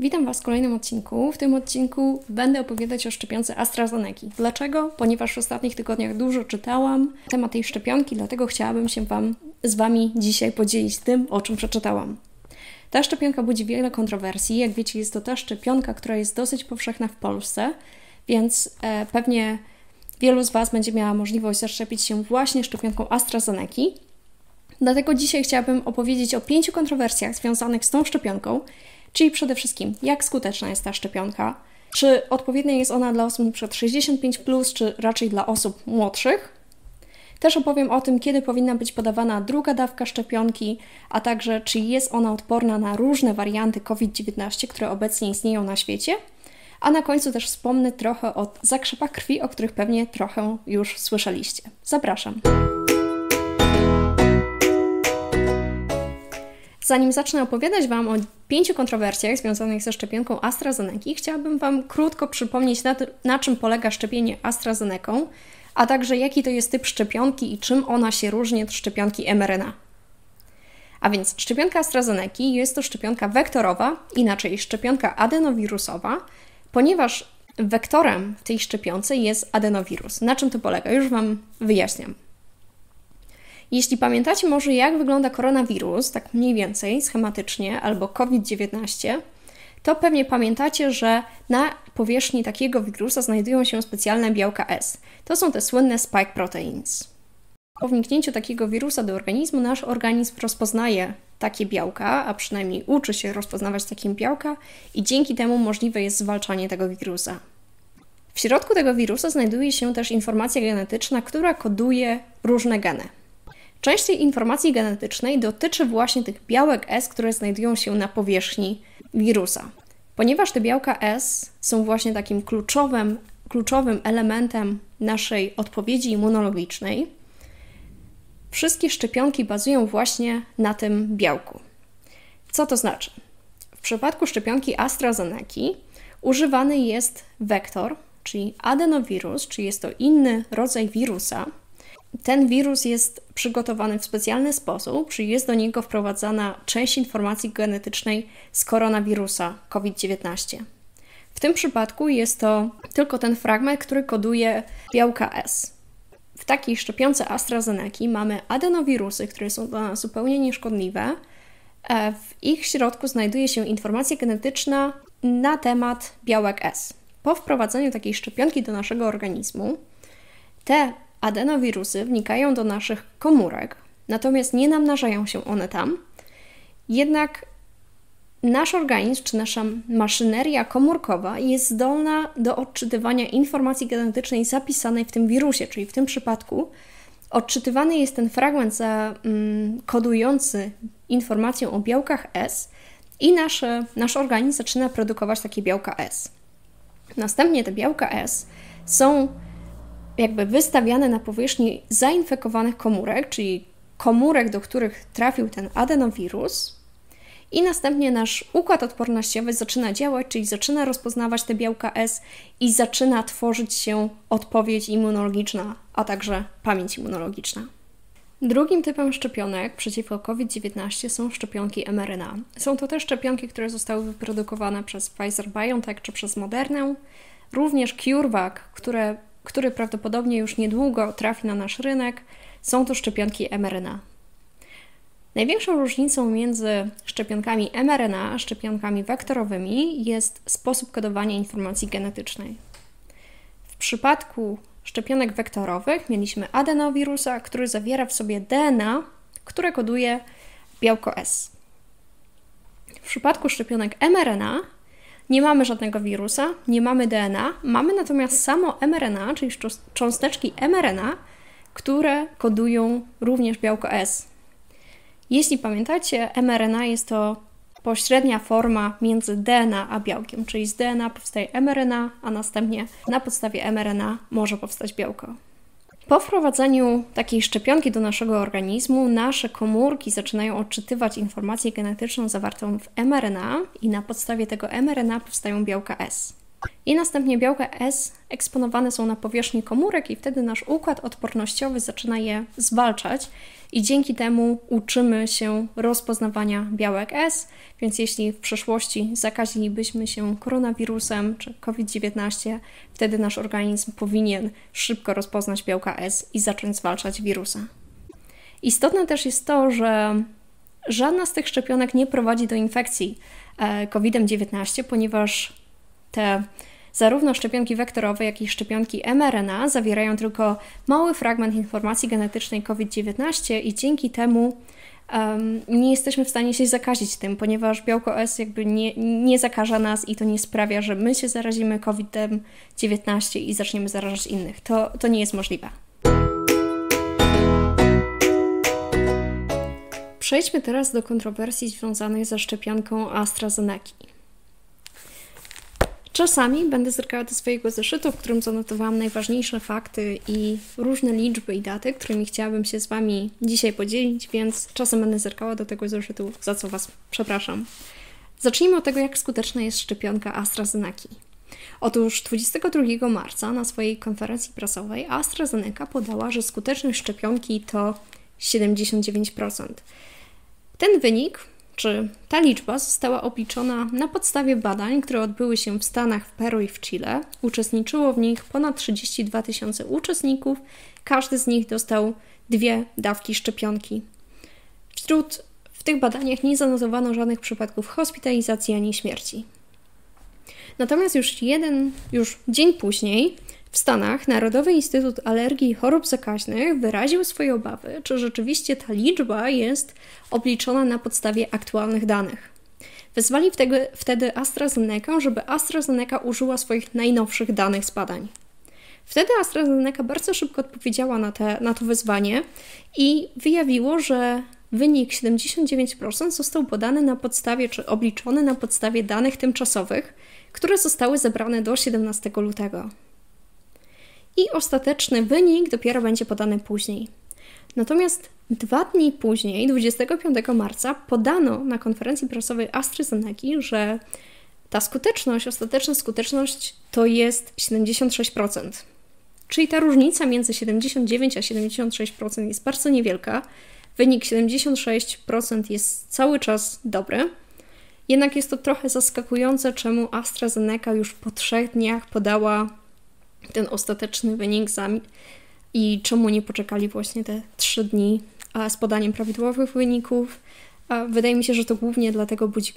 Witam Was w kolejnym odcinku. W tym odcinku będę opowiadać o szczepionce AstraZeneca. Dlaczego? Ponieważ w ostatnich tygodniach dużo czytałam na temat tej szczepionki, dlatego chciałabym się wam, z Wami dzisiaj podzielić tym, o czym przeczytałam. Ta szczepionka budzi wiele kontrowersji. Jak wiecie, jest to ta szczepionka, która jest dosyć powszechna w Polsce, więc e, pewnie wielu z Was będzie miała możliwość zaszczepić się właśnie szczepionką AstraZeneca. Dlatego dzisiaj chciałabym opowiedzieć o pięciu kontrowersjach związanych z tą szczepionką, czyli przede wszystkim jak skuteczna jest ta szczepionka, czy odpowiednia jest ona dla osób np. 65, czy raczej dla osób młodszych. Też opowiem o tym, kiedy powinna być podawana druga dawka szczepionki, a także czy jest ona odporna na różne warianty COVID-19, które obecnie istnieją na świecie. A na końcu też wspomnę trochę o zakrzepach krwi, o których pewnie trochę już słyszeliście. Zapraszam. Zanim zacznę opowiadać Wam o pięciu kontrowersjach związanych ze szczepionką AstraZeneca, chciałabym Wam krótko przypomnieć, na, na czym polega szczepienie AstraZeneca, a także jaki to jest typ szczepionki i czym ona się różni od szczepionki mRNA. A więc szczepionka AstraZeneca jest to szczepionka wektorowa, inaczej szczepionka adenowirusowa, ponieważ wektorem tej szczepionce jest adenowirus. Na czym to polega? Już Wam wyjaśniam. Jeśli pamiętacie może, jak wygląda koronawirus, tak mniej więcej schematycznie, albo COVID-19, to pewnie pamiętacie, że na powierzchni takiego wirusa znajdują się specjalne białka S. To są te słynne spike proteins. Po wniknięciu takiego wirusa do organizmu, nasz organizm rozpoznaje takie białka, a przynajmniej uczy się rozpoznawać takie białka, i dzięki temu możliwe jest zwalczanie tego wirusa. W środku tego wirusa znajduje się też informacja genetyczna, która koduje różne geny. Część tej informacji genetycznej dotyczy właśnie tych białek S, które znajdują się na powierzchni wirusa. Ponieważ te białka S są właśnie takim kluczowym, kluczowym elementem naszej odpowiedzi immunologicznej, wszystkie szczepionki bazują właśnie na tym białku. Co to znaczy? W przypadku szczepionki AstraZeneca używany jest wektor, czyli adenowirus, czyli jest to inny rodzaj wirusa, ten wirus jest przygotowany w specjalny sposób, czyli jest do niego wprowadzana część informacji genetycznej z koronawirusa COVID-19. W tym przypadku jest to tylko ten fragment, który koduje białka S. W takiej szczepionce AstraZeneca mamy adenowirusy, które są dla nas zupełnie nieszkodliwe. E, w ich środku znajduje się informacja genetyczna na temat białek S. Po wprowadzeniu takiej szczepionki do naszego organizmu, te adenowirusy wnikają do naszych komórek, natomiast nie namnażają się one tam. Jednak nasz organizm czy nasza maszyneria komórkowa jest zdolna do odczytywania informacji genetycznej zapisanej w tym wirusie, czyli w tym przypadku odczytywany jest ten fragment za, mm, kodujący informację o białkach S i nasze, nasz organizm zaczyna produkować takie białka S. Następnie te białka S są jakby wystawiane na powierzchni zainfekowanych komórek, czyli komórek, do których trafił ten adenowirus, i następnie nasz układ odpornościowy zaczyna działać, czyli zaczyna rozpoznawać te białka S i zaczyna tworzyć się odpowiedź immunologiczna, a także pamięć immunologiczna. Drugim typem szczepionek przeciwko COVID-19 są szczepionki mRNA. Są to te szczepionki, które zostały wyprodukowane przez Pfizer BioNTech czy przez Modernę. Również CureVac, które który prawdopodobnie już niedługo trafi na nasz rynek, są to szczepionki mRNA. Największą różnicą między szczepionkami mRNA a szczepionkami wektorowymi jest sposób kodowania informacji genetycznej. W przypadku szczepionek wektorowych mieliśmy adenowirusa, który zawiera w sobie DNA, które koduje białko S. W przypadku szczepionek mRNA nie mamy żadnego wirusa, nie mamy DNA, mamy natomiast samo mRNA, czyli cząsteczki mRNA, które kodują również białko S. Jeśli pamiętacie, mRNA jest to pośrednia forma między DNA a białkiem, czyli z DNA powstaje mRNA, a następnie na podstawie mRNA może powstać białko. Po wprowadzeniu takiej szczepionki do naszego organizmu, nasze komórki zaczynają odczytywać informację genetyczną zawartą w mRNA i na podstawie tego mRNA powstają białka S. I następnie białka S eksponowane są na powierzchni komórek, i wtedy nasz układ odpornościowy zaczyna je zwalczać, i dzięki temu uczymy się rozpoznawania białek S. Więc jeśli w przeszłości zakazilibyśmy się koronawirusem czy COVID-19, wtedy nasz organizm powinien szybko rozpoznać białka S i zacząć zwalczać wirusa. Istotne też jest to, że żadna z tych szczepionek nie prowadzi do infekcji e, COVID-19, ponieważ te zarówno szczepionki wektorowe, jak i szczepionki mRNA zawierają tylko mały fragment informacji genetycznej COVID-19 i dzięki temu um, nie jesteśmy w stanie się zakazić tym, ponieważ białko S jakby nie, nie zakaża nas i to nie sprawia, że my się zarazimy COVID-19 i zaczniemy zarażać innych. To, to nie jest możliwe. Przejdźmy teraz do kontrowersji związanych ze szczepionką AstraZeneca. Czasami będę zerkała do swojego zeszytu, w którym zanotowałam najważniejsze fakty i różne liczby i daty, którymi chciałabym się z Wami dzisiaj podzielić, więc czasem będę zerkała do tego zeszytu, za co Was przepraszam. Zacznijmy od tego, jak skuteczna jest szczepionka AstraZeneca. Otóż 22 marca na swojej konferencji prasowej AstraZeneca podała, że skuteczność szczepionki to 79%. Ten wynik, czy ta liczba została obliczona na podstawie badań, które odbyły się w Stanach, w Peru i w Chile. Uczestniczyło w nich ponad 32 tysiące uczestników. Każdy z nich dostał dwie dawki szczepionki. Wśród w tych badaniach nie zanotowano żadnych przypadków hospitalizacji ani śmierci. Natomiast już jeden, już dzień później w Stanach Narodowy Instytut Alergii i Chorób Zakaźnych wyraził swoje obawy, czy rzeczywiście ta liczba jest obliczona na podstawie aktualnych danych. Wezwali wtedy, AstraZeneca, żeby AstraZeneca użyła swoich najnowszych danych z badań. Wtedy AstraZeneca bardzo szybko odpowiedziała na, te, na to wezwanie i wyjawiło, że wynik 79% został podany na podstawie, czy obliczony na podstawie danych tymczasowych, które zostały zebrane do 17 lutego i ostateczny wynik dopiero będzie podany później. Natomiast dwa dni później, 25 marca, podano na konferencji prasowej AstraZeneca, że ta skuteczność, ostateczna skuteczność to jest 76%. Czyli ta różnica między 79 a 76% jest bardzo niewielka. Wynik 76% jest cały czas dobry. Jednak jest to trochę zaskakujące, czemu AstraZeneca już po trzech dniach podała ten ostateczny wynik i czemu nie poczekali właśnie te trzy dni z podaniem prawidłowych wyników. Wydaje mi się, że to głównie dlatego budzi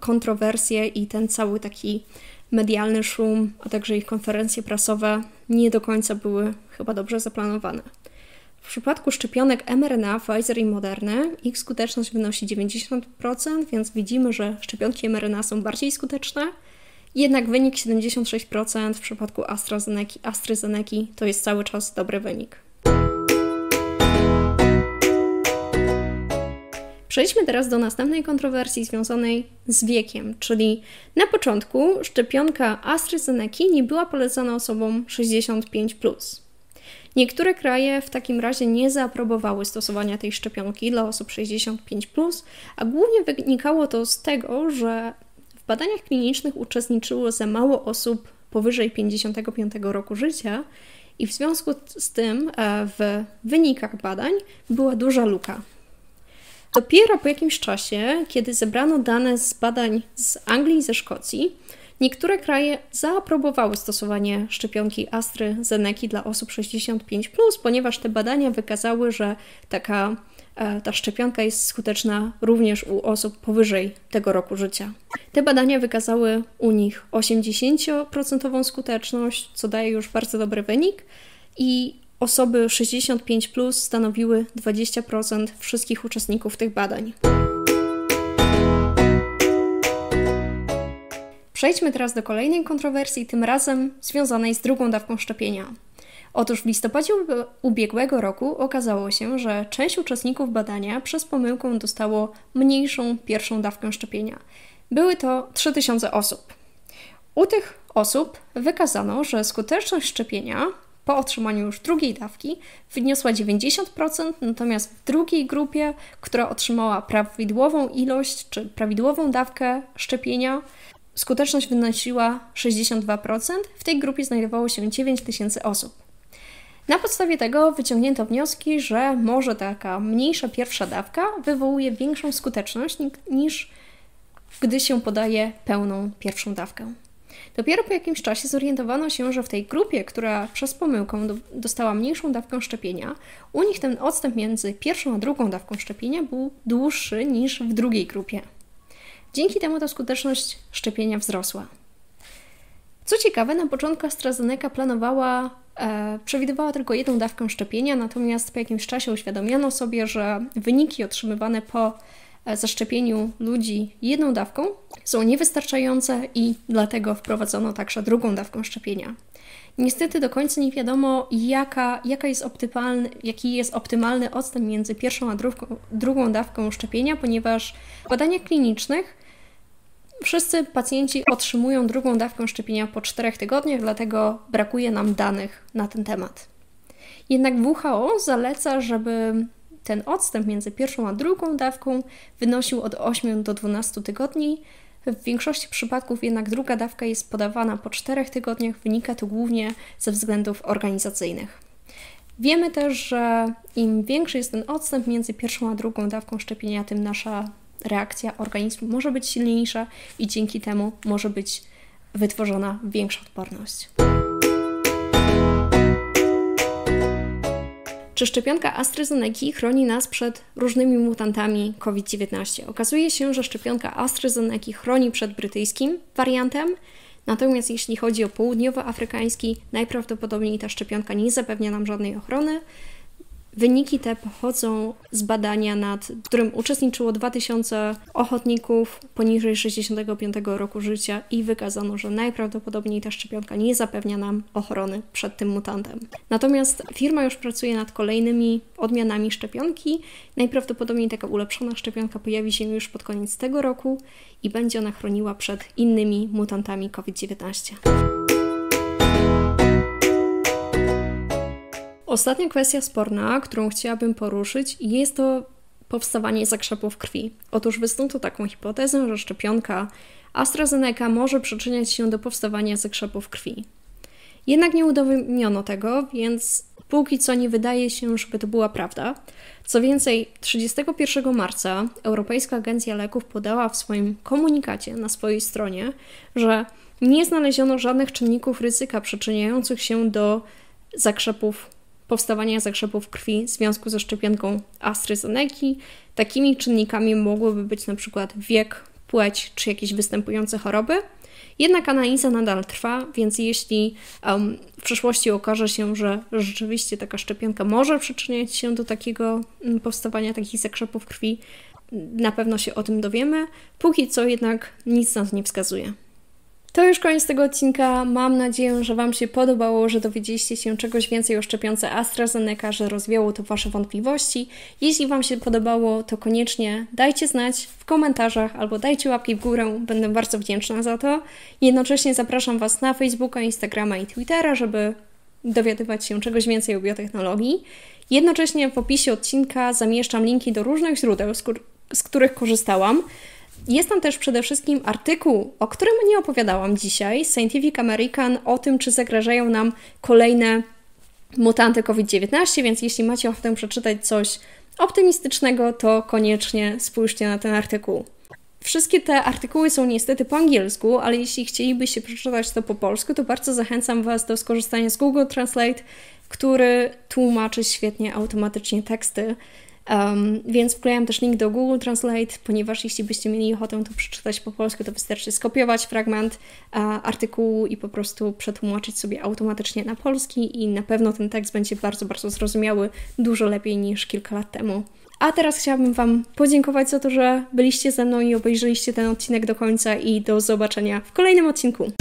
kontrowersje i ten cały taki medialny szum, a także ich konferencje prasowe nie do końca były chyba dobrze zaplanowane. W przypadku szczepionek mRNA, Pfizer i Moderna ich skuteczność wynosi 90%, więc widzimy, że szczepionki mRNA są bardziej skuteczne, jednak wynik 76% w przypadku AstraZeneca, AstraZeneca to jest cały czas dobry wynik. Przejdźmy teraz do następnej kontrowersji związanej z wiekiem, czyli na początku szczepionka AstraZeneca nie była polecana osobom 65. Niektóre kraje w takim razie nie zaaprobowały stosowania tej szczepionki dla osób 65, a głównie wynikało to z tego, że w badaniach klinicznych uczestniczyło za mało osób powyżej 55 roku życia i w związku z tym e, w wynikach badań była duża luka. Dopiero po jakimś czasie, kiedy zebrano dane z badań z Anglii i ze Szkocji, niektóre kraje zaaprobowały stosowanie szczepionki AstraZeneca dla osób 65+, ponieważ te badania wykazały, że taka ta szczepionka jest skuteczna również u osób powyżej tego roku życia. Te badania wykazały u nich 80% skuteczność, co daje już bardzo dobry wynik, i osoby 65 plus stanowiły 20% wszystkich uczestników tych badań. Przejdźmy teraz do kolejnej kontrowersji, tym razem związanej z drugą dawką szczepienia. Otóż w listopadzie ubiegłego roku okazało się, że część uczestników badania przez pomyłkę dostało mniejszą pierwszą dawkę szczepienia. Były to 3000 osób. U tych osób wykazano, że skuteczność szczepienia po otrzymaniu już drugiej dawki wyniosła 90%, natomiast w drugiej grupie, która otrzymała prawidłową ilość czy prawidłową dawkę szczepienia, skuteczność wynosiła 62%. W tej grupie znajdowało się 9 tysięcy osób. Na podstawie tego wyciągnięto wnioski, że może taka mniejsza pierwsza dawka wywołuje większą skuteczność niż gdy się podaje pełną pierwszą dawkę. Dopiero po jakimś czasie zorientowano się, że w tej grupie, która przez pomyłkę do, dostała mniejszą dawkę szczepienia, u nich ten odstęp między pierwszą a drugą dawką szczepienia był dłuższy niż w drugiej grupie. Dzięki temu ta skuteczność szczepienia wzrosła. Co ciekawe, na początku AstraZeneca planowała, przewidywała tylko jedną dawkę szczepienia, natomiast po jakimś czasie uświadomiono sobie, że wyniki otrzymywane po E, zaszczepieniu ludzi jedną dawką są niewystarczające i dlatego wprowadzono także drugą dawkę szczepienia. Niestety do końca nie wiadomo, jaka, jaka jest optymalny, jaki jest optymalny odstęp między pierwszą a drugą, drugą dawką szczepienia, ponieważ w badaniach klinicznych wszyscy pacjenci otrzymują drugą dawkę szczepienia po czterech tygodniach, dlatego brakuje nam danych na ten temat. Jednak WHO zaleca, żeby ten odstęp między pierwszą a drugą dawką wynosił od 8 do 12 tygodni. W większości przypadków jednak druga dawka jest podawana po 4 tygodniach. Wynika to głównie ze względów organizacyjnych. Wiemy też, że im większy jest ten odstęp między pierwszą a drugą dawką szczepienia, tym nasza reakcja organizmu może być silniejsza i dzięki temu może być wytworzona większa odporność. Czy szczepionka AstraZeneca chroni nas przed różnymi mutantami COVID-19? Okazuje się, że szczepionka AstraZeneca chroni przed brytyjskim wariantem, natomiast jeśli chodzi o południowoafrykański, najprawdopodobniej ta szczepionka nie zapewnia nam żadnej ochrony, Wyniki te pochodzą z badania, nad którym uczestniczyło 2000 ochotników poniżej 65 roku życia i wykazano, że najprawdopodobniej ta szczepionka nie zapewnia nam ochrony przed tym mutantem. Natomiast firma już pracuje nad kolejnymi odmianami szczepionki. Najprawdopodobniej taka ulepszona szczepionka pojawi się już pod koniec tego roku i będzie ona chroniła przed innymi mutantami COVID-19. Ostatnia kwestia sporna, którą chciałabym poruszyć, jest to powstawanie zakrzepów krwi. Otóż wysnuto taką hipotezę, że szczepionka AstraZeneca może przyczyniać się do powstawania zakrzepów krwi. Jednak nie udowodniono tego, więc póki co nie wydaje się, żeby to była prawda. Co więcej, 31 marca Europejska Agencja Leków podała w swoim komunikacie na swojej stronie, że nie znaleziono żadnych czynników ryzyka przyczyniających się do zakrzepów powstawania zakrzepów krwi w związku ze szczepionką AstraZeneca. Takimi czynnikami mogłyby być przykład wiek, płeć czy jakieś występujące choroby. Jednak analiza nadal trwa, więc jeśli um, w przyszłości okaże się, że rzeczywiście taka szczepionka może przyczyniać się do takiego um, powstawania takich zakrzepów krwi, na pewno się o tym dowiemy. Póki co jednak nic na to nie wskazuje. To już koniec tego odcinka. Mam nadzieję, że Wam się podobało, że dowiedzieliście się czegoś więcej o szczepionce AstraZeneca, że rozwiało to Wasze wątpliwości. Jeśli Wam się podobało, to koniecznie dajcie znać w komentarzach albo dajcie łapki w górę. Będę bardzo wdzięczna za to. Jednocześnie zapraszam Was na Facebooka, Instagrama i Twittera, żeby dowiadywać się czegoś więcej o biotechnologii. Jednocześnie w opisie odcinka zamieszczam linki do różnych źródeł, z których korzystałam. Jest tam też przede wszystkim artykuł, o którym nie opowiadałam dzisiaj, Scientific American, o tym, czy zagrażają nam kolejne mutanty COVID-19, więc jeśli macie ochotę przeczytać coś optymistycznego, to koniecznie spójrzcie na ten artykuł. Wszystkie te artykuły są niestety po angielsku, ale jeśli chcielibyście przeczytać to po polsku, to bardzo zachęcam Was do skorzystania z Google Translate, który tłumaczy świetnie automatycznie teksty Um, więc wklejam też link do Google Translate, ponieważ jeśli byście mieli ochotę to przeczytać po polsku, to wystarczy skopiować fragment a, artykułu i po prostu przetłumaczyć sobie automatycznie na polski i na pewno ten tekst będzie bardzo, bardzo zrozumiały, dużo lepiej niż kilka lat temu. A teraz chciałabym Wam podziękować za to, że byliście ze mną i obejrzeliście ten odcinek do końca i do zobaczenia w kolejnym odcinku.